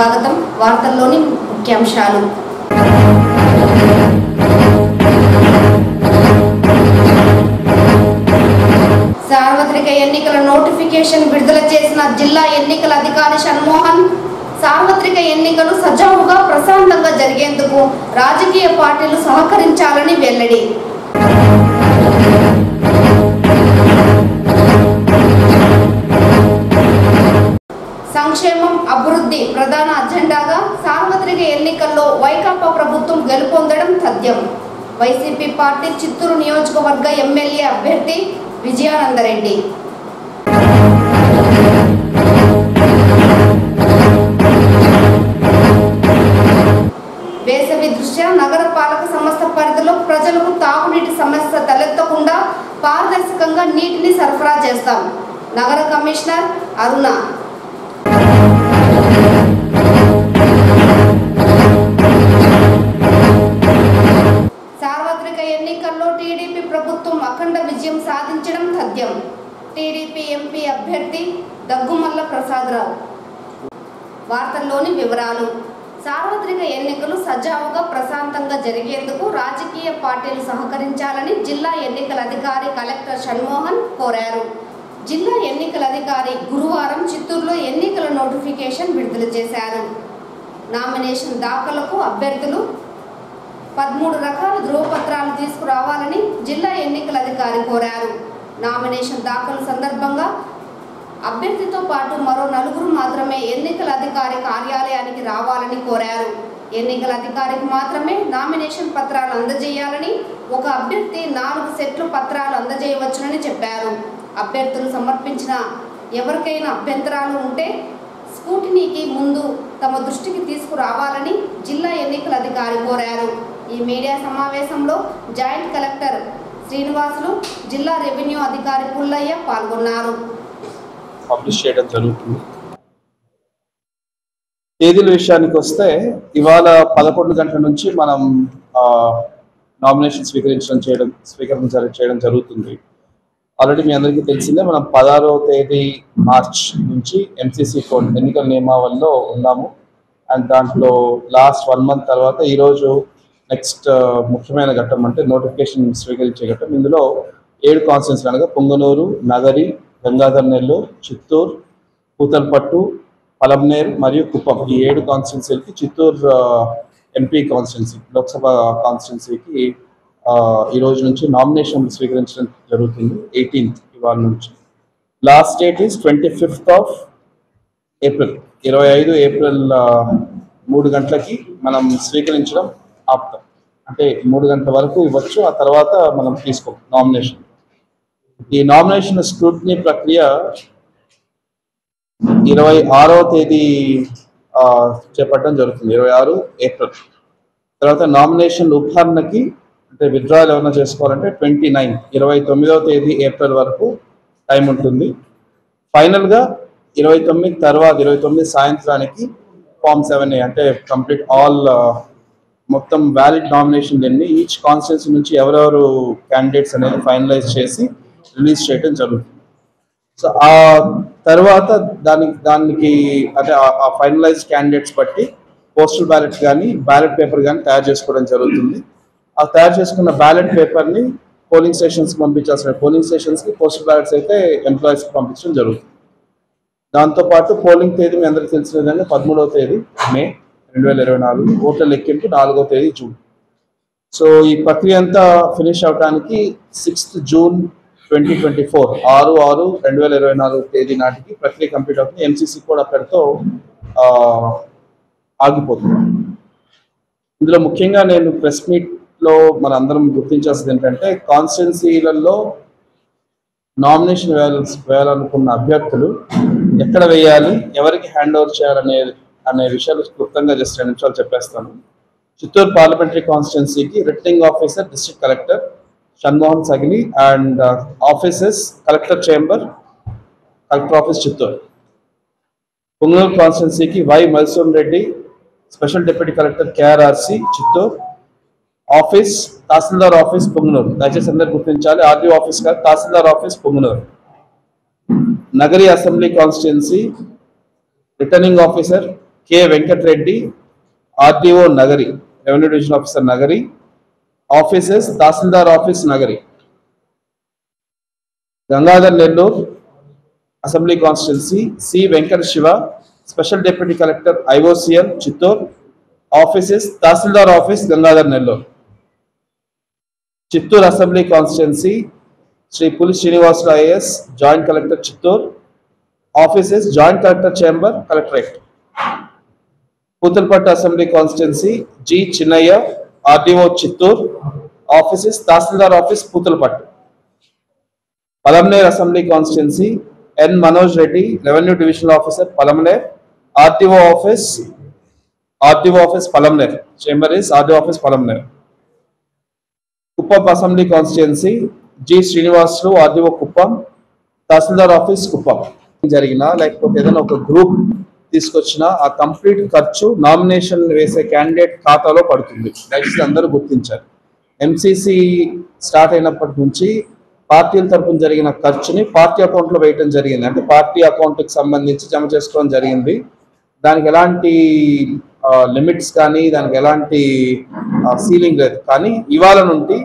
స్వాగతం వార్తల్లోని ముఖ్యాంశాలు. సార్వత్రిక ఎన్నికల నోటిఫికేషన్ విడుదల చేసిన జిల్లా ఎన్నికల అధికారి షణ్మోహన్ సార్వత్రిక ఎన్నికలు సజావుగా ప్రశాంతంగా జరిగేందుకు రాజకీయ పార్టీలు సహకరించాలని వెల్లడి. సంక్షేమం అభివృద్ధి ప్రధాన అజెండాగా సార్వత్రిక ఎన్నికల్లో వైకాపా ప్రభుత్వం గెలుపొందడం తథ్యం. వైసీపీ పార్టీ చిత్తూరు నియోజకవర్గ ఎమ్మెల్యే అభ్యర్థి విజయానందరెడ్డి. వేసవి దృష్ట్యా నగర పాలక సంస్థ పరిధిలో ప్రజలకు తాగునీటి సమస్య తలెత్తకుండా పారదర్శకంగా నీటిని సరఫరా చేస్తాం. నగర కమిషనర్ అరుణ సాధించడం తథ్యం టీడీపీ ఎంపీ అభ్యర్థి దగ్గుమల్ల ప్రసాదరావు. వార్తల్లోని వివరాలు. సార్వత్రిక ఎన్నికలు సజావుగా ప్రశాంతంగా జరిగేందుకు రాజకీయ పార్టీలు సహకరించాలని జిల్లా ఎన్నికల అధికారి కలెక్టర్ షణ్మోహన్ కోరారు. జిల్లా ఎన్నికల అధికారి గురువారం చిత్తూరులో ఎన్నికల నోటిఫికేషన్ విడుదల చేశారు. నామినేషన్ దాఖలకు అభ్యర్థులు పదమూడు రకాల ధృవపత్రాలు తీసుకురావాలని జిల్లా ఎన్నికల అధికారి కోరారు. నామినేషన్ దాఖలు సందర్భంగా అభ్యర్థితో పాటు మరో నలుగురు మాత్రమే ఎన్నికల అధికారి కార్యాలయానికి రావాలని కోరారు. ఎన్నికల అధికారికి మాత్రమే నామినేషన్ పత్రాలు అందజేయాలని ఒక అభ్యర్థి నాలుగు సెట్లు పత్రాలు అందజేయవచ్చునని చెప్పారు. అభ్యర్థులు సమర్పించిన ఎవరికైనా అభ్యంతరాలు ఉంటే స్కూటినీకి ముందు తమ దృష్టికి తీసుకురావాలని జిల్లా ఎన్నికల అధికారి కోరారు. ఈ మీడియా సమావేశంలో జాయింట్ కలెక్టర్ శ్రీనివాసులు జిల్లా రెవెన్యూ అధికారి పుల్లయ్య పాల్గొన్నారు. పబ్లిష్ చేయడం జరుగుతుంది. తేదీల విషయానికి వస్తే ఇవాళ పదకొండు గంటల నుంచి మనం నామినేషన్ స్వీకరించడం చేయడం స్వీకరణ చేయడం జరుగుతుంది. ఆల్రెడీ మీ అందరికీ తెలిసిందే మనం పదహారవ తేదీ మార్చ్ నుంచి ఎంసీసీ కోడ్ ఎన్నికల నియమావళిలో ఉన్నాము. అండ్ దాంట్లో లాస్ట్ వన్ మంత్ తర్వాత ఈరోజు నెక్స్ట్ ముఖ్యమైన ఘట్టం అంటే నోటిఫికేషన్ స్వీకరించే ఘట్టం. ఇందులో ఏడు కాన్స్టిట్యూన్సీ అనగా పొంగనూరు నగరి గంగాధర్ నెల్లూరు చిత్తూరు పూతల్పట్టు పలంనేర్ మరియు కుప్పం. ఈ ఏడు కాన్స్టిట్యున్సీలకి చిత్తూరు ఎంపీ కాన్స్టిట్యున్సీ లోక్సభ కాన్స్టిట్యున్సీకి ఈ రోజు నుంచి నామినేషన్ స్వీకరించడం జరుగుతుంది ఎయిటీన్త్ ఇవాళ నుంచి. Last date is twenty fifth of April. ఇరవై ఐదు ఏప్రిల్ మూడు గంటలకి మనం స్వీకరించడం ఆపుతాం. అంటే మూడు గంటల వరకు ఇవ్వచ్చు ఆ తర్వాత మనం తీసుకోం నామినేషన్ ఈ నామినేషన్ స్క్రూటినీ ప్రక్రియ ఇరవై ఆరో తేదీ చేపట్టడం జరుగుతుంది. ఇరవై ఆరు ఏప్రిల్. తర్వాత నామినేషన్ ఉపహరణకి అంటే విత్డ్రాయల్ ఏమైనా చేసుకోవాలంటే ట్వంటీ నైన్ ఇరవై తొమ్మిదవ తేదీ ఏప్రిల్ వరకు టైం ఉంటుంది. ఫైనల్గా ఇరవై తొమ్మిది తర్వాత ఇరవై తొమ్మిది సాయంత్రానికి ఫామ్ సెవెన్ ఏ అంటే కంప్లీట్ ఆల్ మొత్తం వ్యాలిడ్ నామినేషన్ అన్ని ఈచ్ కాన్స్టిట్యూన్సీ నుంచి ఎవరెవరు క్యాండిడేట్స్ అనేది ఫైనలైజ్ చేసి రిలీజ్ చేయడం జరుగుతుంది. సో ఆ తర్వాత దానికి దానికి అంటే ఆ- ఆ ఫైనలైజ్ క్యాండిడేట్స్ బట్టి పోస్టల్ బ్యాలెట్ కానీ బ్యాలెట్ పేపర్ కానీ తయారు చేసుకోవడం జరుగుతుంది. ఆ తయారు చేసుకున్న బ్యాలెట్ పేపర్ని పోలింగ్ స్టేషన్స్కి పంపించాల్సిన పోలింగ్ స్టేషన్స్కి పోస్టల్ బ్యాలెట్స్ అయితే ఎంప్లాయీస్కి పంపించడం జరుగుతుంది. దాంతోపాటు పోలింగ్ తేదీ మీ అందరికీ తెలిసిన విధంగా పదమూడవ తేదీ మే. రెండు వేల ఇరవై నాలుగు ఓట్ల లెక్కింపు నాలుగో తేదీ జూన్. సో ఈ ప్రక్రియ అంతా ఫినిష్ అవడానికి sixth June twenty twenty four ఆరు ఆరు రెండు వేల ఇరవై నాలుగు తేదీ నాటికి ప్రక్రియ కంప్లీట్ అవుతుంది. ఎంసీసీ కూడా అక్కడితో ఆగిపోతుంది. ఇందులో ముఖ్యంగా నేను ప్రెస్ మీట్లో మన అందరం గుర్తించాల్సింది ఏంటంటే కాన్స్టిట్యున్సీలలో నామినేషన్ వేయాల్సి వేయాలనుకున్న అభ్యర్థులు ఎక్కడ వేయాలి ఎవరికి హ్యాండ్ ఓవర్ చేయాలనే అనే విషయాలు క్లుప్తంగా జస్ట్ రెండు నిమిషాలు చెప్పేస్తాను. చిత్తూరు పార్లమెంటరీ కాన్స్టిట్యున్సీకి returning officer district collector Shanmohan Sagili and offices collector chamber collector office Chittoor. Punganur కాన్స్టిట్యున్సీకి Y Malsoon Reddy special deputy collector KRRC Chittoor. Office tahsildar office Punganur. దయచేసి అందరు గుర్తించాలి. ఆర్డీఓ ఆఫీస్ కాదు tahsildar office Punganur. Nagari assembly constituency returning officer K Venkatareddy RDO Nagari revenue division officer Nagari offices tahsildar office Nagari. Gangadhar Nellore assembly constituency C Venkata Siva special deputy collector IOCL Chittoor offices tahsildar office Gangadhar Nellore. Chittoor assembly constituency Shri Puli Srinivasulu IAS joint collector Chittoor offices joint collector chamber collectorate. Puthalapattu assembly constituency G Chinnaiah RDO Chittoor offices tahsildar office Puthalapattu. Palamaner assembly constituency N Manoj Reddy revenue divisional officer Palamaner RTO office RTO office Palamaner chamber is RTO office Palamaner. Kuppam assembly constituency G Srinivasulu RDO Kuppam tahsildar office Kuppam. జరిగిన లేకపోతే ఏదైనా ఒక group తీసుకొచ్చిన ఆ complete ఖర్చు nomination వేసే candidate ఖాతాలో పడుతుంది. దయచేసి అందరూ గుర్తించారు ఎంసీసీ స్టార్ట్ అయినప్పటి నుంచి పార్టీల తరపున జరిగిన ఖర్చుని పార్టీ అకౌంట్లో వేయటం జరిగింది. అంటే పార్టీ అకౌంట్కి సంబంధించి జమ చేసుకోవడం జరిగింది. దానికి ఎలాంటి లిమిట్స్ కానీ దానికి ఎలాంటి సీలింగ్ లేదు. కానీ ఇవాళ నుండి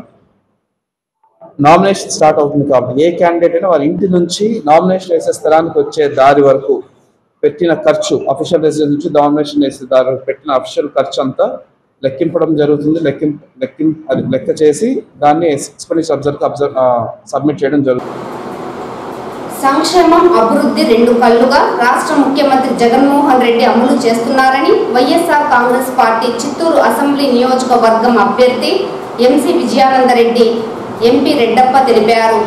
నామినేషన్ స్టార్ట్ అవుతుంది కాబట్టి ఏ క్యాండిడేట్ అయినా వారి ఇంటి నుంచి నామినేషన్ వేసే స్థలానికి వచ్చే దారి వరకు పెట్టిన ఖర్చు అఫీషియల్ రెసిడెన్స్ నుంచి డామినేషన్ వేసే దారు పెట్టిన అఫీషియల్ ఖర్చు అంతా లెక్కింపడం జరుగుతుంది. లెక్కిం లెక్కిం అది లెక్క చేసి దాన్ని ఎక్స్పెండిచర్ అబ్జర్వ్ అబ్జర్వ్ సబ్మిట్ చేయడం జరుగుతుంది. సంక్షేమం అభివృద్ధి రెండు కళ్ళుగా రాష్ట్ర ముఖ్యమంత్రి జగన్మోహన్ రెడ్డి అమలు చేస్తున్నారని YSR Congress party Chittoor assembly నియోజకవర్గం అభ్యర్థి ఎంసీ విజయానందరెడ్డి ఎంపీ రెడ్డప్ప తెలిపారు.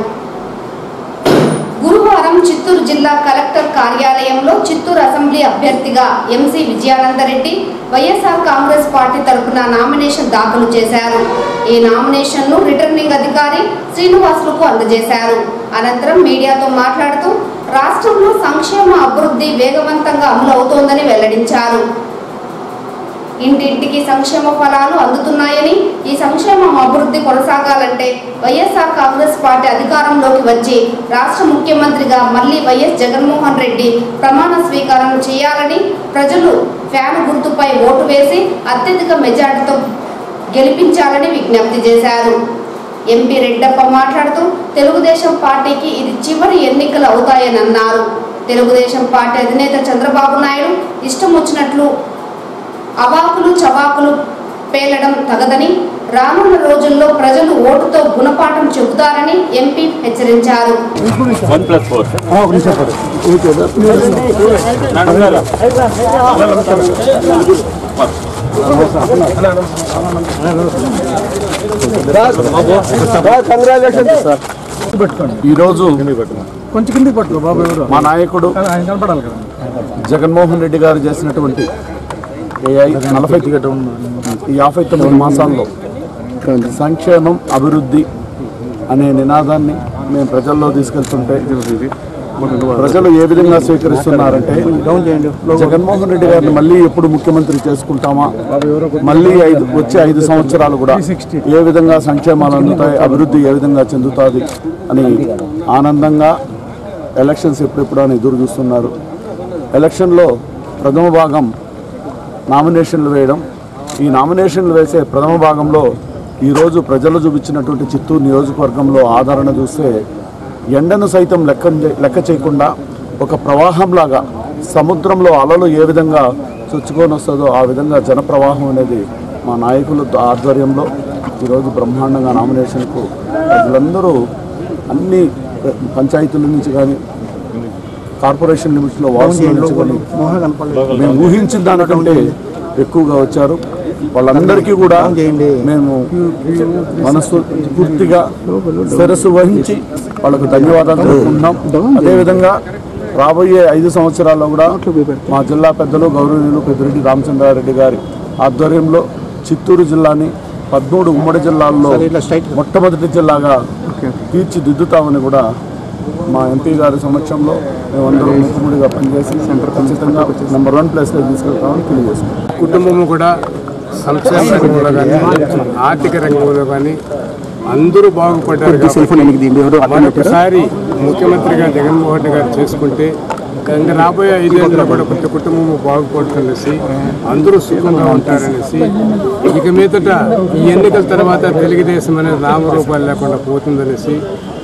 గురువారం చిత్తూరు జిల్లా కలెక్టర్ కార్యాలయంలో చిత్తూరు అసెంబ్లీ అభ్యర్థిగా MC Vijayanandareddy YSR Congress party తరఫున నామినేషన్ దాఖలు చేశారు. ఈ నామినేషన్ను రిటర్నింగ్ అధికారి శ్రీనివాసులకు అందజేశారు. అనంతరం మీడియాతో మాట్లాడుతూ రాష్ట్రంలో సంక్షేమ అభివృద్ధి వేగవంతంగా అమలు అవుతోందని వెల్లడించారు. ఇంటింటికి సంక్షేమ ఫలాలు అందుతున్నాయని ఈ సంక్షేమం అభివృద్ధి కొనసాగాలంటే వైఎస్ఆర్ కాంగ్రెస్ పార్టీ అధికారంలోకి వచ్చి రాష్ట్ర ముఖ్యమంత్రిగా మళ్ళీ వైఎస్ జగన్మోహన్ రెడ్డి ప్రమాణ స్వీకారం చేయాలని ప్రజలు ఫ్యాన్ గుర్తుపై ఓటు వేసి అత్యధిక మెజార్టీతో గెలిపించాలని విజ్ఞప్తి చేశారు. ఎంపీ రెడ్డప్ప మాట్లాడుతూ తెలుగుదేశం పార్టీకి ఇది చివరి ఎన్నికలు అవుతాయని అన్నారు తెలుగుదేశం పార్టీ అధినేత చంద్రబాబు నాయుడు ఇష్టం వచ్చినట్లు అవాకులు చవాకులు పేలడం తగదని రానున్న రోజుల్లో ప్రజలు ఓటుతో గుణపాఠం చెబుతారని ఎంపీ హెచ్చరించారు. ఈరోజు కొంచెం కిందికి పట్టుకో బాబు ఎవరు? మా నాయకుడు ఆయన కనపడాలి కదా. జగన్మోహన్ రెడ్డి గారు చేసినటువంటి నలభై ఈ యాభై తొమ్మిది మాసాల్లో సంక్షేమం అభివృద్ధి అనే నినాదాన్ని మేము ప్రజల్లో తీసుకెళ్తుంటే ప్రజలు ఏ విధంగా స్వీకరిస్తున్నారంటే జగన్మోహన్ రెడ్డి గారిని మళ్ళీ ఎప్పుడు ముఖ్యమంత్రి చేసుకుంటామా? మళ్ళీ ఐదు వచ్చే ఐదు సంవత్సరాలు కూడా ఏ విధంగా సంక్షేమాలు అందుతాయి అభివృద్ధి ఏ విధంగా చెందుతుంది అని ఆనందంగా ఎలక్షన్స్ ఎప్పుడెప్పుడు అని ఎదురు చూస్తున్నారు. ఎలక్షన్లో ప్రథమ భాగం నామినేషన్లు వేయడం. ఈ నామినేషన్లు వేసే ప్రథమ భాగంలో ఈరోజు ప్రజలు చూపించినటువంటి చిత్తూరు నియోజకవర్గంలో ఆదరణ చూస్తే ఎండను సైతం లెక్క లెక్క చేయకుండా ఒక ప్రవాహంలాగా సముద్రంలో అలలు ఏ విధంగా చొచ్చుకొని వస్తుందో ఆ విధంగా జనప్రవాహం అనేది మా నాయకుల ఆధ్వర్యంలో ఈరోజు బ్రహ్మాండంగా నామినేషన్కు ప్రజలందరూ అన్ని పంచాయతీల నుంచి కానీ కార్పొరేషన్ లిమిట్స్లో వాసుల మేము ఊహించిన దానికంటే ఎక్కువగా వచ్చారు. వాళ్ళందరికీ కూడా మేము మనస్సు పూర్తిగా శిరస్సు వహించి వాళ్ళకు ధన్యవాదాలు తెలుపుకుంటున్నాం. అదేవిధంగా రాబోయే ఐదు సంవత్సరాల్లో కూడా మా జిల్లా పెద్దలు గౌరవనీయులు పెద్దిరెడ్డి రామచంద్రారెడ్డి గారి ఆధ్వర్యంలో చిత్తూరు జిల్లాని పదమూడు ఉమ్మడి జిల్లాల్లో మొట్టమొదటి జిల్లాగా తీర్చిదిద్దుతామని కూడా మా ఎంపీ గారి సమక్షంలో మేమందరం ముఖ్యమంత్రిగా పనిచేసి సెంటర్ ఖచ్చితంగా నెంబర్ వన్ ప్లేస్లో తీసుకెళ్తామని తెలియజేస్తున్నాం. కుటుంబము కూడా సంక్షేమ రంగంలో కానీ ఆర్థిక రంగంలో కానీ అందరూ బాగుపడ్డారు మరొకసారి ముఖ్యమంత్రిగా జగన్మోహన్ రెడ్డి గారు చేసుకుంటే ఇంకా రాబోయే ఐదేళ్ళలో కూడా ప్రతి కుటుంబం బాగుపడుతుందనేసి అందరూ సుఖంగా ఉంటారనేసి ఇక మీదట ఈ ఎన్నికల తర్వాత తెలుగుదేశం అనేది నామరూపాలు లేకుండా పోతుందనేసి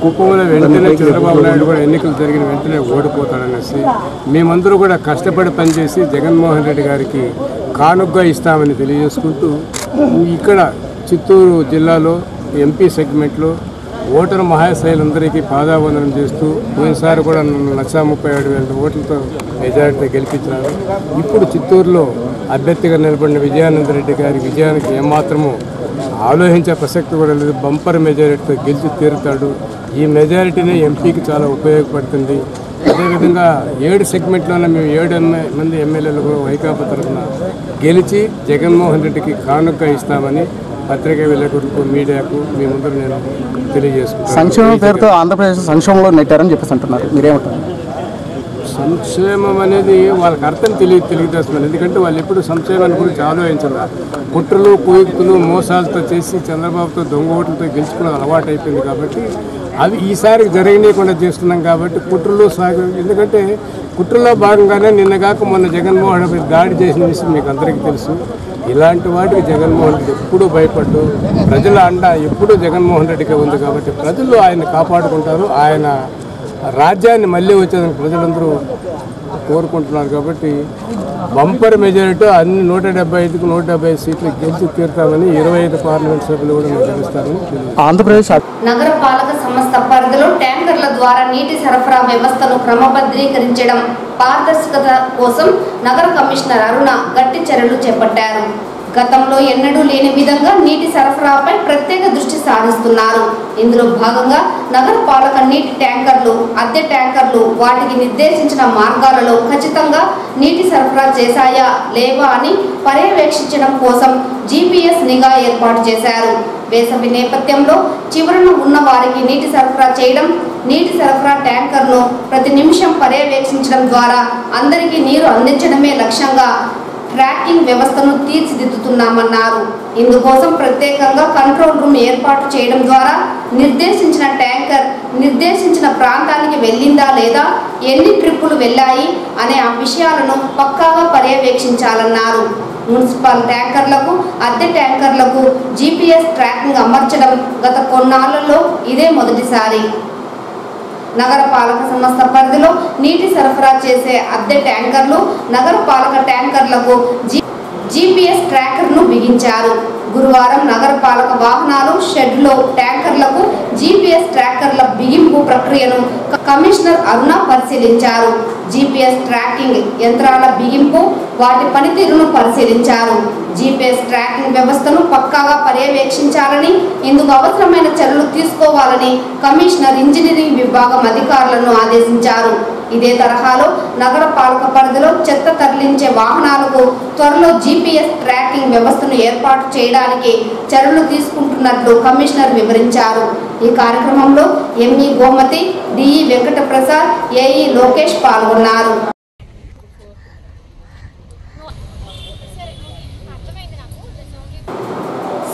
కుప్పంలో వెంటనే చంద్రబాబు నాయుడు కూడా ఎన్నికలు జరిగిన వెంటనే ఓడిపోతాడనేసి మేమందరూ కూడా కష్టపడి పనిచేసి జగన్మోహన్ రెడ్డి గారికి కానుగ్గా ఇస్తామని తెలియజేసుకుంటూ ఇక్కడ చిత్తూరు జిల్లాలో ఎంపీ సెగ్మెంట్లో ఓటరు మహాశైలందరికీ పాదావందనం చేస్తూ పోయినసారి కూడా నన్ను లక్షా ముప్పై ఏడు వేల ఓట్లతో మెజారిటీ గెలిపించినారు. ఇప్పుడు చిత్తూరులో అభ్యర్థిగా నిలబడిన విజయానంద రెడ్డి గారి విజయానికి ఏమాత్రము ఆలోచించే ప్రసక్తి కూడా లేదు. బంపర్ మెజారిటీతో గెలిచి తీరుతాడు. ఈ మెజారిటీనే ఎంపీకి చాలా ఉపయోగపడుతుంది. అదేవిధంగా ఏడు సెగ్మెంట్లోనే మేము ఏడు మంది ఎమ్మెల్యేలు కూడా వైకాపా తరఫున గెలిచి జగన్మోహన్ రెడ్డికి కానుక ఇస్తామని పత్రికా విలేకరులకు మీడియాకు మీ ముందు నేను తెలియజేసుకుంటాను. సంక్షేమం పేరుతో ఆంధ్రప్రదేశ్ సంక్షేమంలో నెట్టారని చెప్పేసి అంటున్నారు. మీరేమంటారు? సంక్షేమం అనేది వాళ్ళకి అర్థం తెలియదు తెలుగుదేశం ఎందుకంటే వాళ్ళు ఎప్పుడు సంక్షేమాన్ని గురించి ఆలోచించరు. కుట్రలు కుయుక్తులు మోసాలతో చేసి చంద్రబాబుతో దొంగ ఓట్లతో గెలుచుకున్న అలవాటు అయిపోయింది కాబట్టి అవి ఈసారి జరగనీయకుండా చేస్తున్నాం కాబట్టి కుట్రలు సాగు ఎందుకంటే కుట్రలో భాగంగానే నిన్నగాక మొన్న జగన్మోహన్ రెడ్డి దాడి చేసిన విషయం మీకు అందరికీ తెలుసు. ఇలాంటి వాటికి జగన్మోహన్ రెడ్డి ఎప్పుడూ భయపడ్డు. ప్రజల అండ ఎప్పుడూ జగన్మోహన్ రెడ్డికే ఉంది కాబట్టి ప్రజలు ఆయన కాపాడుకుంటారు. ఆయన రాజ్యాన్ని మళ్ళీ వచ్చేదానికి ప్రజలందరూ కోరుకుంటున్నారు కాబట్టి బంపర్ మెజారిటీ అన్ని నూట డెబ్బై ఐదుకు నూట డెబ్బై ఐదు సీట్లు గెలిచి తీరుతామని ఇరవై ఐదు పార్లమెంట్ సభ్యులు కూడా తెలియజేస్తున్నాను. ఆంధ్రప్రదేశ్ నగర పాలక సంస్థ పరిధిలో ట్యాంకర్ల ద్వారా నీటి సరఫరా వ్యవస్థను క్రమబద్ధీకరించడం పారదర్శకత కోసం నగర కమిషనర్ అరుణ గట్టి చర్యలు చేపట్టారు గతంలో ఎన్నడూ లేని విధంగా నీటి సరఫరాపై ప్రత్యేక దృష్టి సారిస్తున్నారు. ఇందులో భాగంగా నగర పాలక నీటి ట్యాంకర్లు అద్దె ట్యాంకర్లు వాటికి నిర్దేశించిన మార్గాలలో ఖచ్చితంగా నీటి సరఫరా చేశాయా లేవా అని పర్యవేక్షించడం కోసం జీపీఎస్ నిఘా ఏర్పాటు చేశారు. వేసవి నేపథ్యంలో చివరన ఉన్న వారికి నీటి సరఫరా చేయడం నీటి సరఫరా ట్యాంకర్ను ప్రతి నిమిషం పర్యవేక్షించడం ద్వారా అందరికీ నీరు అందించడమే లక్ష్యంగా ట్రాకింగ్ వ్యవస్థను తీర్చిదిద్దుతున్నామన్నారు. ఇందుకోసం ప్రత్యేకంగా కంట్రోల్ రూమ్ ఏర్పాటు చేయడం ద్వారా నిర్దేశించిన ట్యాంకర్ నిర్దేశించిన ప్రాంతానికి వెళ్ళిందా లేదా ఎన్ని ట్రిప్పులు వెళ్ళాయి అనే ఆ విషయాలను పక్కాగా పర్యవేక్షించాలన్నారు. మున్సిపల్ ట్యాంకర్లకు అద్దె ట్యాంకర్లకు జీపీఎస్ ట్రాకింగ్ అమర్చడం గత కొన్నాళ్ళలో ఇదే మొదటిసారి. నగర పాలక సంస్థ పరిధిలో నీటి సరఫరా చేసే అద్దె ట్యాంకర్లు నగర పాలక ట్యాంకర్లకు జీ జీపీఎస్ ట్రాకర్ను బిగించారు. గురువారం నగర పాలక వాహనాలు షెడ్లో ట్యాంకర్లకు జీపీఎస్ ట్రాకర్ల బిగింపు ప్రక్రియను కమిషనర్ అరుణ పరిశీలించారు. జీపీఎస్ ట్రాకింగ్ యంత్రాల బిగింపు వాటి పనితీరును పరిశీలించారు. జీపీఎస్ ట్రాకింగ్ వ్యవస్థను పక్కాగా పర్యవేక్షించాలని ఇందుకు అవసరమైన చర్యలు తీసుకోవాలని కమిషనర్ ఇంజనీరింగ్ విభాగం అధికారులను ఆదేశించారు. ఇదే తరహాలో నగర పాలక పరిధిలో చెత్త తరలించే వాహనాలకు త్వరలో జీపీఎస్ ట్రాకింగ్ వ్యవస్థను ఏర్పాటు చేయడానికి చర్యలు తీసుకుంటున్నట్లు కమిషనర్ వివరించారు. ఈ కార్యక్రమంలో ME Gomathi DE Venkata Prasad AE Lokesh పాల్గొన్నారు.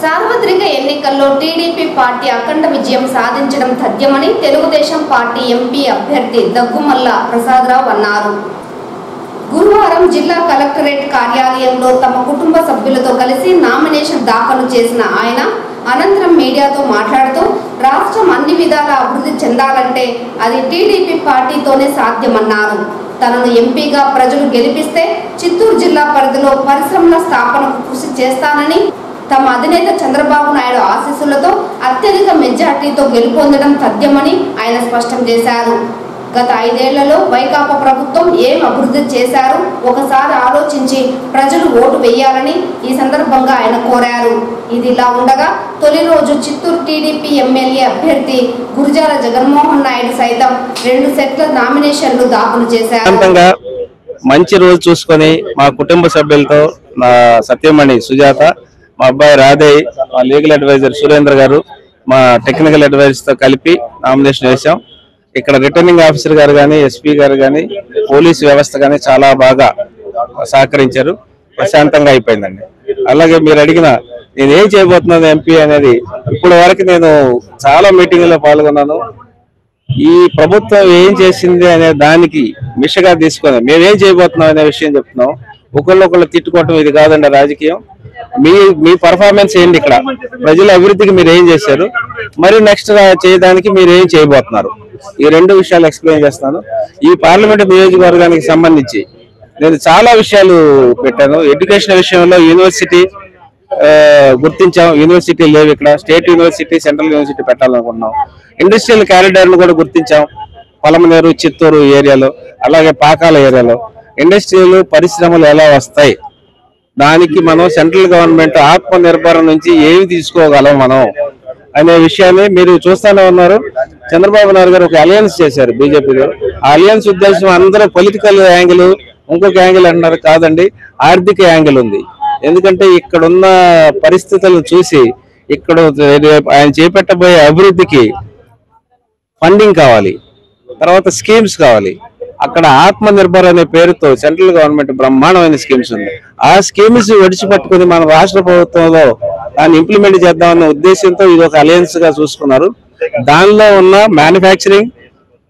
సార్వత్రిక ఎన్నికల్లో టీడీపీ పార్టీ అఖండ విజయం సాధించడం తథ్యమని తెలుగుదేశం పార్టీ ఎంపీ అభ్యర్థి దగ్గుమల్ల ప్రసాదరావు అన్నారు. గురువారం జిల్లా కలెక్టరేట్ కార్యాలయంలో తమ కుటుంబ సభ్యులతో కలిసి నామినేషన్ దాఖలు చేసిన ఆయన అనంతరం మీడియాతో మాట్లాడుతూ రాష్ట్రం అన్ని విధాల అభివృద్ధి చెందాలంటే అది టీడీపీ పార్టీతోనే సాధ్యమన్నారు. తనను ఎంపీగా ప్రజలు గెలిపిస్తే చిత్తూరు జిల్లా పరిధిలో పరిశ్రమల స్థాపనకు కృషి చేస్తానని తమ అధినేత చంద్రబాబు నాయుడు ఆశీస్సులతో అత్యధిక మెజార్టీతో గెలుపొందడం తథ్యమని ఆయన స్పష్టం చేశారు. గత ఐదేళ్ళలో వైకాపా ప్రభుత్వం ఏం అభివృద్ధి చేశారు? ఒకసారి ఆలోచించి ప్రజలు ఓటు వేయాలని ఈ సందర్భంగా ఆయన కోరారు. ఇది ఇలా ఉండగా తొలి రోజు చిత్తూరు టీడీపీ ఎమ్మెల్యే అభ్యర్థి గురుజాల జగన్మోహన్ నాయుడు సైతం రెండు సెట్ల నామినేషన్లు దాఖలు చేశారు. మంచి రోజు చూసుకొని మా కుటుంబ సభ్యులతో నా సత్యమణి సుజాత మా అబ్బాయి రాధయ్ మా లీగల్ అడ్వైజర్ సురేంద్ర గారు మా టెక్నికల్ అడ్వైజర్తో కలిపి నామినేషన్ వేశాం. ఇక్కడ రిటర్నింగ్ ఆఫీసర్ గారు కానీ ఎస్పీ గారు కానీ పోలీస్ వ్యవస్థ కానీ చాలా బాగా సహకరించారు. ప్రశాంతంగా అయిపోయిందండి. అలాగే మీరు అడిగిన నేను ఏం చేయబోతున్నాను ఎంపీ అనేది ఇప్పటి వరకు నేను చాలా మీటింగ్లో పాల్గొన్నాను. ఈ ప్రభుత్వం ఏం చేసింది అనే దానికి మిషగా తీసుకొని మేమేం చేయబోతున్నాం అనే విషయం చెప్తున్నాం. ఒకళ్ళొకళ్ళు తిట్టుకోవటం ఇది కాదండి రాజకీయం. మీ మీ పర్ఫార్మెన్స్ ఏంటి ఇక్కడ? ప్రజల అభివృద్ధికి మీరు ఏం చేశారు? మరి నెక్స్ట్ చేయడానికి మీరు ఏం చేయబోతున్నారు? ఈ రెండు విషయాలు ఎక్స్ప్లెయిన్ చేస్తాను. ఈ పార్లమెంట్ నియోజకవర్గానికి సంబంధించి నేను చాలా విషయాలు పెట్టాను. ఎడ్యుకేషన్ విషయంలో యూనివర్సిటీ గుర్తించాం. యూనివర్సిటీ లేవు ఇక్కడ. స్టేట్ యూనివర్సిటీ సెంట్రల్ యూనివర్సిటీ పెట్టాలనుకున్నాం ఇండస్ట్రియల్ క్యారిడర్ను కూడా గుర్తించాం. పొలమనేరు చిత్తూరు ఏరియాలో అలాగే పాకాల ఏరియాలో. ఇండస్ట్రియల్ పరిశ్రమలు ఎలా వస్తాయి? దానికి మనం సెంట్రల్ గవర్నమెంట్ ఆత్మ నిర్భర నుంచి ఏమి తీసుకోగలం మనం అనే విషయాన్ని మీరు చూస్తూనే ఉన్నారు. చంద్రబాబు నాయుడు గారు ఒక అలయన్స్ చేశారు బీజేపీలో. ఆ అలయన్స్ ఉద్దేశం అందరూ పొలిటికల్ యాంగిల్ ఇంకొక యాంగిల్ అంటున్నారు కాదండి ఆర్థిక యాంగిల్ ఉంది. ఎందుకంటే ఇక్కడ ఉన్న పరిస్థితులను చూసి ఇక్కడ ఆయన చేపట్టబోయే అభివృద్ధికి ఫండింగ్ కావాలి. తర్వాత స్కీమ్స్ కావాలి. అక్కడ ఆత్మ నిర్భర్ అనే పేరుతో సెంట్రల్ గవర్నమెంట్ బ్రహ్మాండమైన స్కీమ్స్ ఉంది. ఆ స్కీమ్స్ పట్టుకుని మన రాష్ట్ర ప్రభుత్వంలో దాన్ని ఇంప్లిమెంట్ చేద్దామన్న ఉద్దేశంతో ఇది ఒక అలయన్స్గా చూసుకున్నారు. దానిలో ఉన్న మ్యానుఫ్యాక్చరింగ్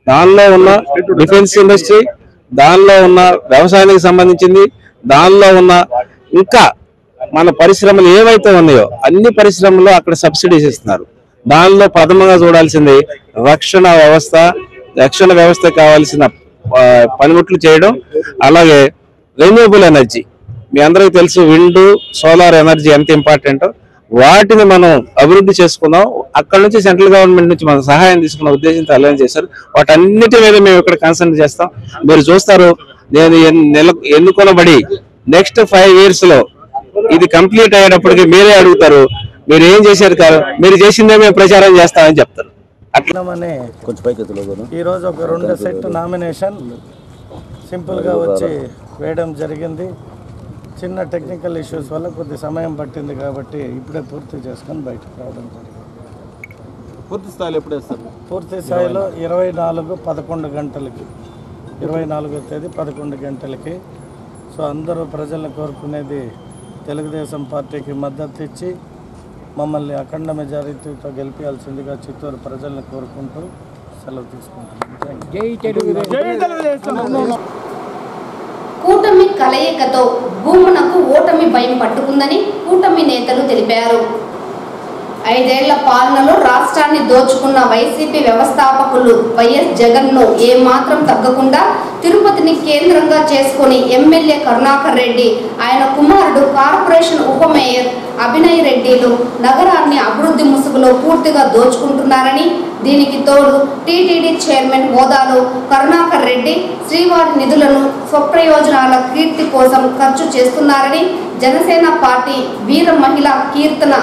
దానిలో ఉన్న డిఫెన్స్ ఇండస్ట్రీ దానిలో ఉన్న వ్యవసాయానికి సంబంధించింది దానిలో ఉన్న ఇంకా మన పరిశ్రమలు ఏవైతే ఉన్నాయో అన్ని పరిశ్రమల్లో అక్కడ సబ్సిడీస్ ఇస్తున్నారు దానిలో ప్రథమంగా చూడాల్సింది రక్షణ వ్యవస్థ రక్షణ వ్యవస్థ కావాల్సిన పనిముట్లు చేయడం అలాగే రెన్యూబుల్ ఎనర్జీ మీ అందరికీ తెలుసు విండ్ సోలార్ ఎనర్జీ ఎంత ఇంపార్టెంట్ వాటిని మనం అభివృద్ధి చేసుకుందాం. అక్కడ నుంచి సెంట్రల్ గవర్నమెంట్ నుంచి మనం సహాయం తీసుకున్న ఉద్దేశంతో అలైన్ చేశారు. వాటన్నిటి మీద మేము ఇక్కడ కన్సల్ట్ చేస్తాం. మీరు చూస్తారు నేను ఎన్- నెల ఎన్నుకొనబడి నెక్స్ట్ ఫైవ్ ఇయర్స్లో ఇది కంప్లీట్ అయ్యేటప్పటికి మీరే అడుగుతారు మీరు ఏం చేశారు కాదు మీరు చేసిందే మేము ప్రచారం చేస్తామని చెప్తారు. అట్లా అని ఈరోజు ఒక రెండు సెట్ నామినేషన్. సింపుల్గా వచ్చి వేయడం జరిగింది. చిన్న టెక్నికల్ ఇష్యూస్ వల్ల కొద్ది సమయం పట్టింది కాబట్టి ఇప్పుడే పూర్తి చేసుకొని బయటకు రావడం జరిగింది. పూర్తి స్థాయిలో ఎప్పుడు వేస్తారు? పూర్తి స్థాయిలో ఇరవై నాలుగు పదకొండు గంటలకి. ఇరవై నాలుగో తేదీ పదకొండు గంటలకి. సో అందరూ ప్రజలను కోరుకునేది తెలుగుదేశం పార్టీకి మద్దతు ఇచ్చి మమ్మల్ని అఖండ మెజారిటీతో గెలిపించాల్సిందిగా చిత్తూరు ప్రజలను కోరుకుంటూ సెలవు యూ కూటమి కలయికతో భూమునకు ఓటమి భయం పట్టుకుందని కూటమి నేతలు తెలిపారు. ఐదేళ్ళ పాలనలో రాష్ట్రాన్ని దోచుకున్న వైసీపీ వ్యవస్థాపకులు వైఎస్ జగన్ను ఏమాత్రం తగ్గకుండా తిరుపతిని కేంద్రంగా చేసుకుని ఎమ్మెల్యే కరుణాకర్ రెడ్డి ఆయన కుమారుడు కార్పొరేషన్ ఉప మేయర్ అభినయ్ రెడ్డిలు నగరాన్ని అభివృద్ధి ముసుగులో పూర్తిగా దోచుకుంటున్నారని దీనికి తోడు టీటీడీ చైర్మన్ హోదాలో కరుణాకర్ రెడ్డి శ్రీవారి నిధులను స్వప్రయోజనాల కీర్తి కోసం ఖర్చు చేస్తున్నారని జనసేన పార్టీ వీర మహిళ కీర్తన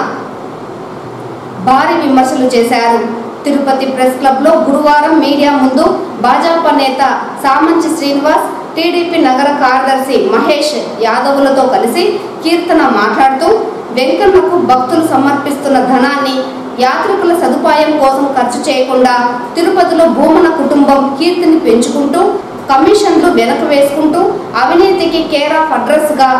భారీ విమర్శలు చేశారు. తిరుపతి ప్రెస్ క్లబ్లో గురువారం మీడియా ముందు భాజపా నేత సామంచి శ్రీనివాస్ టీడీపీ నగర కార్యదర్శి మహేష్ యాదవులతో కలిసి కీర్తన మాట్లాడుతూ వెంకన్నకు భక్తులు సమర్పిస్తున్న ధనాన్ని యాత్రికుల సదుపాయం కోసం ఖర్చు చేయకుండా తిరుపతిలో భూమన కుటుంబం కీర్తిని పెంచుకుంటూ కమిషన్లు వెనక వేసుకుంటూ అవినీతికి కేర్ ఆఫ్గా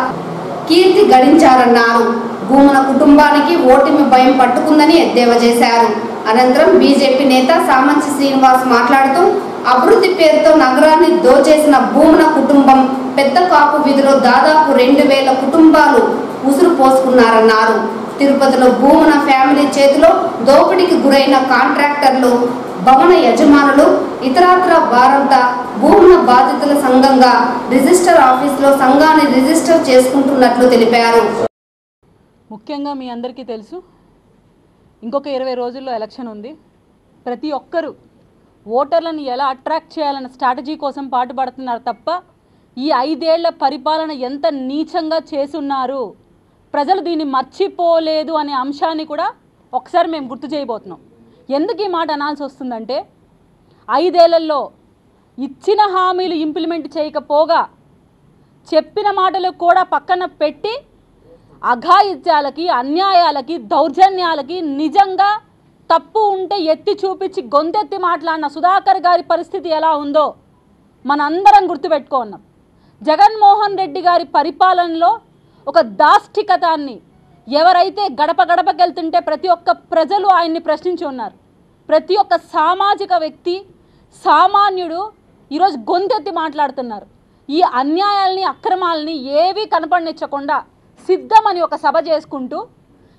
కీర్తి గడించారన్నారు. భూమన కుటుంబానికి ఓటమి భయం పట్టుకుందని ఎద్దేవా చేశారు. అనంతరం బీజేపీ నేత సామంచి శ్రీనివాస్ మాట్లాడుతూ అభివృద్ధి పేరుతో నగరాన్ని దోచేసిన భూమన కుటుంబం పెద్ద కాపు వీధిలో దాదాపు రెండు వేల కుటుంబాలు ఉసురు పోసుకున్నారన్నారు. తిరుపతిలో భూమన ఫ్యామిలీ చేతిలో దోపిడీకి గురైన కాంట్రాక్టర్లు భవన యజమానులు ఇతరాత్ర వారంతా భూముల బాధితుల సంఘంగా రిజిస్టర్ ఆఫీసులో సంఘాన్ని రిజిస్టర్ చేసుకుంటున్నట్లు తెలిపారు. ముఖ్యంగా మీ అందరికీ తెలుసు ఇంకొక ఇరవై రోజుల్లో ఎలక్షన్ ఉంది. ప్రతి ఒక్కరూ ఓటర్లను ఎలా అట్రాక్ట్ చేయాలన్న స్ట్రాటజీ కోసం పాటుపడుతున్నారు తప్ప ఈ ఐదేళ్ళ పరిపాలన ఎంత నీచంగా చేసున్నారు? ప్రజలు దీన్ని మర్చిపోలేదు అనే అంశాన్ని కూడా ఒకసారి మేము గుర్తు చేయబోతున్నాం. ఎందుకు ఈ మాట అనాల్సి వస్తుందంటే ఐదేళ్ళలో ఇచ్చిన హామీలు ఇంప్లిమెంట్ చేయకపోగా చెప్పిన మాటలు కూడా పక్కన పెట్టి అఘాయిత్యాలకి అన్యాయాలకి దౌర్జన్యాలకి నిజంగా తప్పు ఉంటే ఎత్తి చూపించి గొంతెత్తి మాట్లాడిన సుధాకర్ గారి పరిస్థితి ఎలా ఉందో మనందరం గుర్తుపెట్టుకున్నాం జగన్మోహన్ రెడ్డి గారి పరిపాలనలో ఒక దాష్టికతాన్ని ఎవరైతే గడప గడపకెళ్తుంటే ప్రతి ఒక్క ప్రజలు ఆయన్ని ప్రశ్నించి ఉన్నారు. ప్రతి ఒక్క సామాజిక వ్యక్తి సామాన్యుడు ఈరోజు గొంతెత్తి మాట్లాడుతున్నారు. ఈ అన్యాయాల్ని అక్రమాలని ఏవీ కనపడనిచ్చకుండా సిద్ధమని ఒక సభ చేసుకుంటూ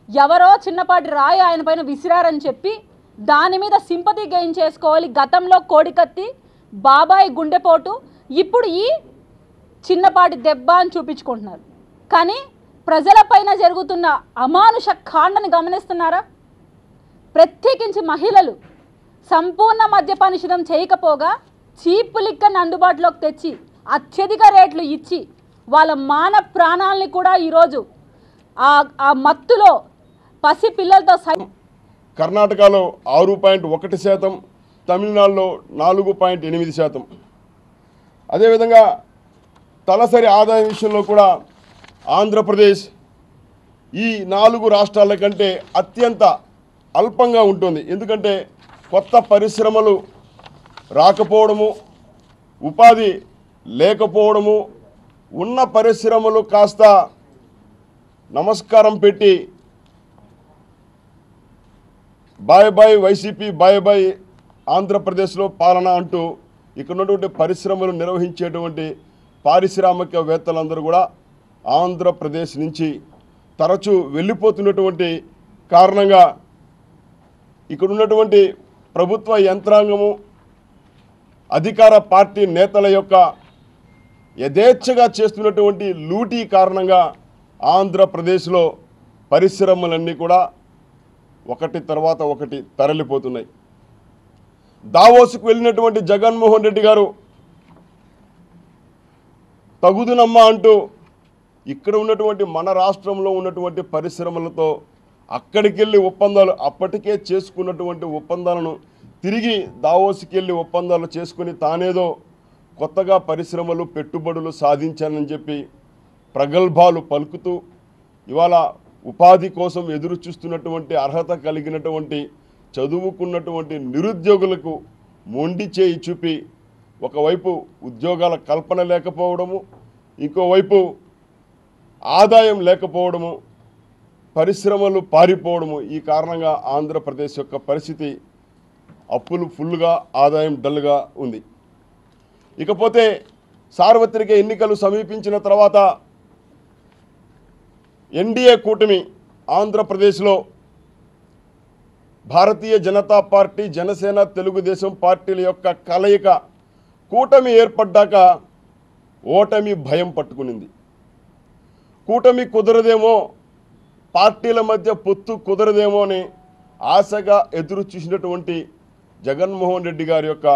ఎవరో చిన్నపాటి రాయి ఆయన పైన విసిరారని చెప్పి దాని మీద సింపతి గెయిన్ చేసుకోవాలి గతంలో కోడికత్తి బాబాయ్ గుండెపోటు ఇప్పుడు ఈ చిన్నపాటి దెబ్బ అని చూపించుకుంటున్నారు. కానీ ప్రజలపైన జరుగుతున్న అమానుష కాండని గమనిస్తున్నారా? ప్రత్యేకించి మహిళలు సంపూర్ణ మద్యపాన నిషేధం చేయకపోగా చీప్ లిక్కని అందుబాటులోకి తెచ్చి అత్యధిక రేట్లు ఇచ్చి వాళ్ళ మాన ప్రాణాలని కూడా ఈరోజు ఆ ఆ మత్తులో పసి పిల్లలతో సై కర్ణాటకలో ఆరు పాయింట్ ఒకటి శాతం తమిళనాడులో నాలుగు పాయింట్ ఎనిమిది శాతం. అదేవిధంగా తలసరి ఆదాయం విషయంలో కూడా ఆంధ్రప్రదేశ్ ఈ నాలుగు రాష్ట్రాల కంటే అత్యంత అల్పంగా ఉంటుంది. ఎందుకంటే కొత్త పరిశ్రమలు రాకపోవడము ఉపాధి లేకపోవడము ఉన్న పరిశ్రమలు కాస్త నమస్కారం పెట్టి bye bye YCP bye bye ఆంధ్రప్రదేశ్లో పాలన అంటూ ఇక్కడ ఉన్నటువంటి పరిశ్రమలు నిర్వహించేటువంటి పారిశ్రామికవేత్తలందరూ కూడా ఆంధ్రప్రదేశ్ నుంచి తరచూ వెళ్ళిపోతున్నటువంటి కారణంగా ఇక్కడ ఉన్నటువంటి ప్రభుత్వ యంత్రాంగము అధికార పార్టీ నేతల యొక్క యథేచ్ఛగా చేస్తున్నటువంటి లూటీ కారణంగా ఆంధ్రప్రదేశ్లో పరిశ్రమలన్నీ కూడా ఒకటి తర్వాత ఒకటి తరలిపోతున్నాయి. దావోసుకు వెళ్ళినటువంటి జగన్మోహన్ రెడ్డి గారు తగుదునమ్మా అంటూ ఇక్కడ ఉన్నటువంటి మన రాష్ట్రంలో ఉన్నటువంటి పరిశ్రమలతో అక్కడికి వెళ్ళి ఒప్పందాలు అప్పటికే చేసుకున్నటువంటి ఒప్పందాలను తిరిగి దావోసుకి వెళ్ళి ఒప్పందాలు చేసుకుని తానేదో కొత్తగా పరిశ్రమలు పెట్టుబడులు సాధించానని చెప్పి ప్రగల్భాలు పలుకుతూ ఇవాళ ఉపాధి కోసం ఎదురు చూస్తున్నటువంటి అర్హత కలిగినటువంటి చదువుకున్నటువంటి నిరుద్యోగులకు మొండి చేయి చూపి ఒకవైపు ఉద్యోగాల కల్పన లేకపోవడము ఇంకోవైపు ఆదాయం లేకపోవడము పరిశ్రమలు పారిపోవడము ఈ కారణంగా ఆంధ్రప్రదేశ్ యొక్క పరిస్థితి అప్పులు ఫుల్గా ఆదాయం డల్గా ఉంది. ఇకపోతే సార్వత్రిక ఎన్నికలు సమీపించిన తర్వాత ఎన్డీఏ కూటమి ఆంధ్రప్రదేశ్లో భారతీయ జనతా పార్టీ జనసేన తెలుగుదేశం పార్టీల యొక్క కలయిక కూటమి ఏర్పడ్డాక ఓటమి భయం పట్టుకునింది. కూటమి కుదరదేమో పార్టీల మధ్య పొత్తు కుదరదేమో అని ఆశగా ఎదురు చూసినటువంటి జగన్మోహన్ రెడ్డి గారి యొక్క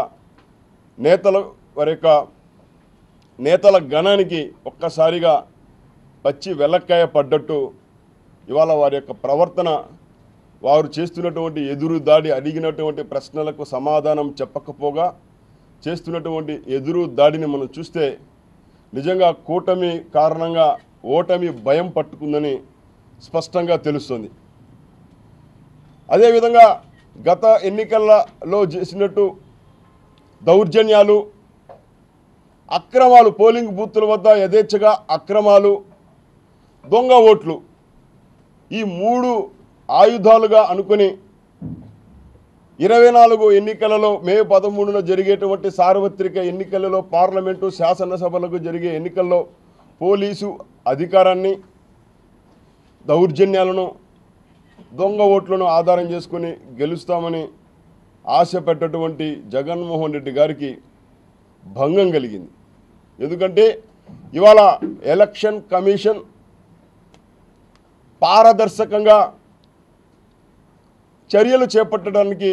నేతల వారి యొక్క నేతల గణానికి ఒక్కసారిగా పచ్చి వెల్లక్కాయ పడ్డట్టు ఇవాళ వారి యొక్క ప్రవర్తన వారు చేస్తున్నటువంటి ఎదురు దాడి అడిగినటువంటి ప్రశ్నలకు సమాధానం చెప్పకపోగా చేస్తున్నటువంటి ఎదురు దాడిని మనం చూస్తే నిజంగా కూటమి కారణంగా ఓటమి భయం పట్టుకుందని స్పష్టంగా తెలుస్తుంది. అదేవిధంగా గత ఎన్నికలలో చేసినట్టు దౌర్జన్యాలు అక్రమాలు పోలింగ్ బూత్ల వద్ద యథేచ్ఛగా అక్రమాలు దొంగ ఓట్లు ఈ మూడు ఆయుధాలుగా అనుకుని ఇరవై నాలుగు ఎన్నికలలో మే పదమూడున జరిగేటువంటి సార్వత్రిక ఎన్నికలలో పార్లమెంటు శాసనసభలకు జరిగే ఎన్నికల్లో పోలీసు అధికారాన్ని దౌర్జన్యాలను దొంగ ఓట్లను ఆధారం చేసుకుని గెలుస్తామని ఆశ పెట్టటువంటి జగన్మోహన్ రెడ్డి గారికి భంగం కలిగింది. ఎందుకంటే ఇవాళ ఎలక్షన్ కమిషన్ పారదర్శకంగా చర్యలు చేపట్టడానికి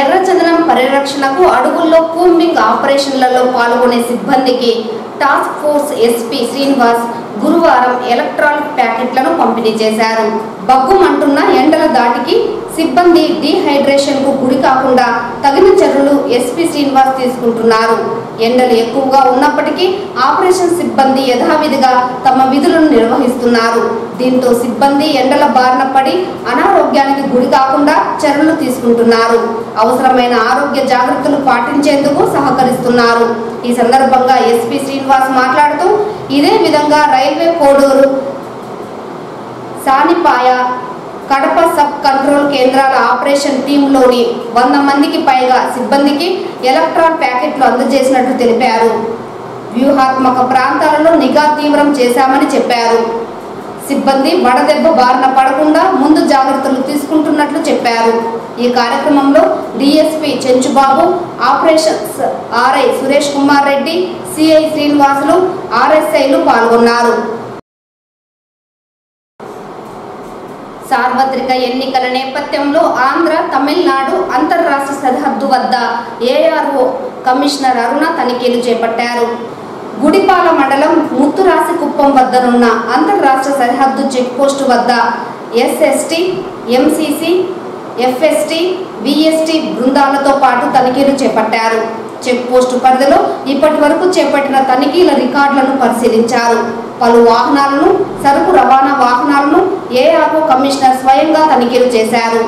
ఎర్రచందనం పరిరక్షణకు అడవుల్లో కూంబింగ్ ఆపరేషన్లలో పాల్గొనే సిబ్బందికి టాస్క్ ఫోర్స్ ఎస్పీ శ్రీనివాస్ గురువారం ఎలక్ట్రానిక్ ప్యాకెట్లను పంపిణీ చేశారు. బగ్గుమంటున్న ఎండల దాటికి సిబ్బంది డీహైడ్రేషన్కు గురి కాకుండా తగిన చర్యలు ఎస్పీ శ్రీనివాస్ తీసుకుంటున్నారు. ఎండలు ఎక్కువగా ఉన్నప్పటికీ ఆపరేషన్ సిబ్బంది యథావిధిగా తమ విధులను నిర్వహిస్తున్నారు. దీంతో సిబ్బంది ఎండల బారిన పడి అనారోగ్యానికి గురి కాకుండా చర్యలు తీసుకుంటున్నారు. అవసరమైన ఆరోగ్య జాగ్రత్తలు పాటించేందుకు సహకరిస్తున్నారు. ఈ సందర్భంగా ఎస్పీ శ్రీనివాస్ మాట్లాడుతూ ఇదే విధంగా railway Koduru Sanipaya Kadapa sub control కేంద్రాల ఆపరేషన్ టీంలోని వంద మందికి పైగా సిబ్బందికి ఎలక్ట్రాన్ ప్యాకెట్లు అందజేసినట్లు తెలిపారు. వ్యూహాత్మక ప్రాంతాలలో నిఘా తీవ్రం చేశామని చెప్పారు. సిబ్బంది వడదెబ్బ బారిన పడకుండా ముందు జాగ్రత్తలు తీసుకుంటున్నట్లు చెప్పారు. ఈ కార్యక్రమంలో DSP Chenchubabu operations RI Suresh Kumar Reddy CI Srinivasulu ఆర్ఎస్ఐలు పాల్గొన్నారు. సార్వత్రిక ఎన్నికల నేపథ్యంలో ఆంధ్ర తమిళనాడు అంతర్రాష్ట్ర సరిహద్దు వద్ద ఏఆర్ఓ కమిషనర్ అరుణ తనిఖీలు చేపట్టారు. గుడిపాల మండలం ముత్తురాసికుప్పం వద్దనున్న అంతర్రాష్ట్ర సరిహద్దు చెక్పోస్టు వద్ద ఎస్ఎస్టీ ఎంసీసీ ఎఫ్ఎస్టీ విఎస్టీ బృందాలతో పాటు తనిఖీలు చేపట్టారు. చెక్పోస్టు పరిధిలో ఇప్పటి వరకు చేపట్టిన తనిఖీల రికార్డులను పరిశీలించారు. పలు వాహనాలను సరుకు రవాణా వాహనాలను ఏఆర్ఓ కమిషనర్ స్వయంగా తనిఖీలు చేశారు.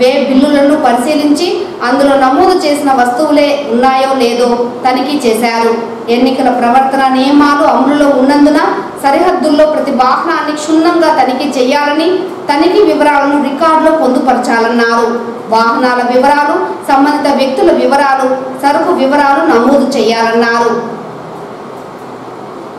వే బిల్లులను పరిశీలించి అందులో నమోదు చేసిన వస్తువులే ఉన్నాయో లేదో తనిఖీ చేశారు. ఎన్నికల ప్రవర్తన నియమాలు అమలులో ఉన్నందున సరిహద్దుల్లో ప్రతి వాహనాన్ని క్షుణ్ణంగా తనిఖీ చేయాలని తనిఖీ వివరాలను రికార్డులో పొందుపరచాలన్నారు. వాహనాల వివరాలు సంబంధిత వ్యక్తుల వివరాలు సరుకు వివరాలు నమోదు చేయాలన్నారు.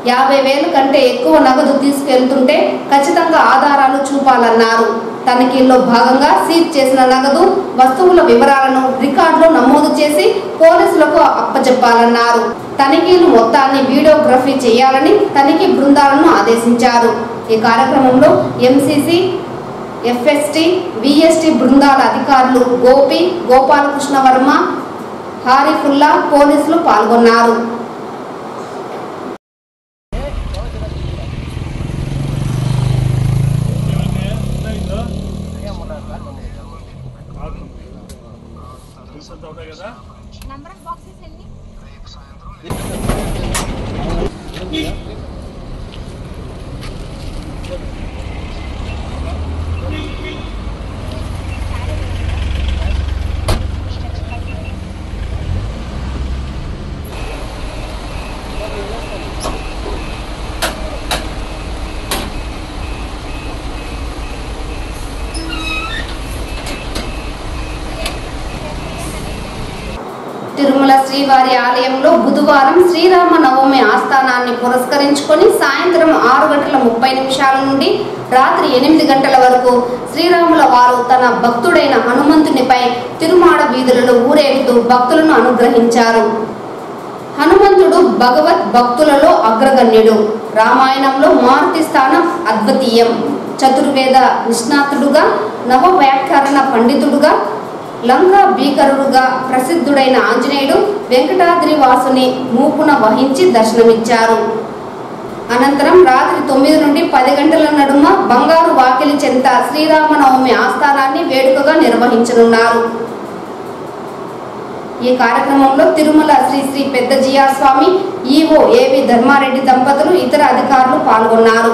యాభై వేలు కంటే ఎక్కువ నగదు తీసుకెళ్తుంటే ఖచ్చితంగా ఆధారాలు చూపాలన్నారు. తనిఖీల్లో భాగంగా సీజ్ చేసిన నగదు వస్తువుల వివరాలను రికార్డులో నమోదు చేసి పోలీసులకు అప్పచెప్పాలన్నారు తనిఖీలు మొత్తాన్ని వీడియోగ్రఫీ చేయాలని తనిఖీ బృందాలను ఆదేశించారు. ఈ కార్యక్రమంలో ఎంసీసీ ఎఫ్ఎస్టీ విఎస్టీ బృందాల అధికారులు గోపి గోపాలకృష్ణ వర్మ హారిఫుల్లా పోలీసులు పాల్గొన్నారు తిరుమల శ్రీవారి ఆలయంలో బుధవారం శ్రీరామ నవమి ఆస్థానాన్ని పురస్కరించుకొని సాయంత్రం ఆరు గంటల ముప్పై నిమిషాల నుండి రాత్రి ఎనిమిది గంటల వరకు శ్రీరాముల వారు తన భక్తుడైన హనుమంతునిపై తిరుమాడ వీధులలో ఊరేగుతూ భక్తులను అనుగ్రహించారు. హనుమంతుడు భగవత్ భక్తులలో అగ్రగణ్యుడు. రామాయణంలో మారుతి స్థానం అద్వితీయం. చతుర్వేద నిష్ణాతుడుగా నవ వ్యాఖ్యాన పండితుడుగా లంకా భీకరుడుగా ప్రసిద్ధుడైన ఆంజనేయుడు వెంకటాద్రి వాసుని మూపున వహించి దర్శనమిచ్చారు. అనంతరం రాత్రి తొమ్మిది నుండి పది గంటల నడుమ బంగారు వాకిలి చెంత శ్రీరామనవమి ఆస్థానాన్ని వేడుకగా నిర్వహించనున్నారు. ఈ కార్యక్రమంలో తిరుమల శ్రీ శ్రీ పెద్ద జియాస్వామి ఈవో ఏవి ధర్మారెడ్డి దంపతులు ఇతర అధికారులు పాల్గొన్నారు.